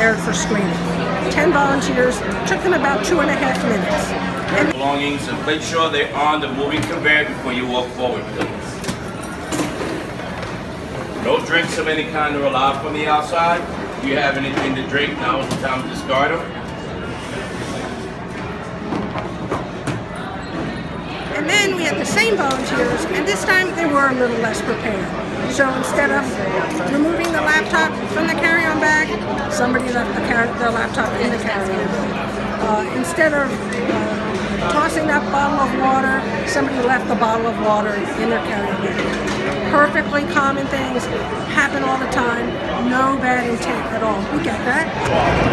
prepared for screening. 10 volunteers, took them about two and a half minutes. And belongings and make sure they're on the moving conveyor before you walk forward, please. No drinks of any kind are allowed from the outside. If you have anything to drink, now is the time to discard them. And then we had the same volunteers, and this time they were a little less prepared. So instead of removing the laptop from the carry-on bag, somebody left the, the laptop in the carry-on bag. Uh, instead of uh, tossing that bottle of water, somebody left the bottle of water in their carry-on bag perfectly common things happen all the time. No bad intent at all. We get that.